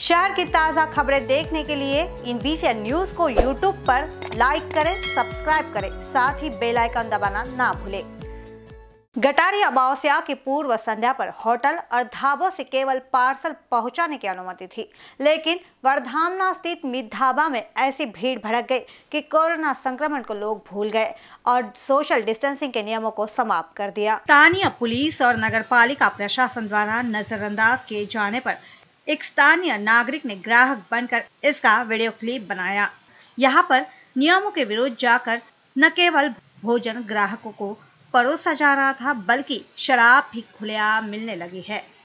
शहर की ताज़ा खबरें देखने के लिए इन बीसीएन न्यूज़ को यूट्यूब पर लाइक करें सब्सक्राइब करें, साथ ही बेल आइकन दबाना ना भूलें। गटारी अमावस्या की पूर्व संध्या पर होटल और ढाबों से केवल पार्सल पहुँचाने की अनुमति थी, लेकिन वर्धामना स्थित मित ढाबा में ऐसी भीड़ भड़क गई कि कोरोना संक्रमण को लोग भूल गए और सोशल डिस्टेंसिंग के नियमों को समाप्त कर दिया। स्थानीय पुलिस और नगर पालिका प्रशासन द्वारा नजरअंदाज किए जाने पर एक स्थानीय नागरिक ने ग्राहक बनकर इसका वीडियो क्लिप बनाया। यहाँ पर नियमों के विरुद्ध जाकर न केवल भोजन ग्राहकों को परोसा जा रहा था, बल्कि शराब भी खुलेआम मिलने लगी है।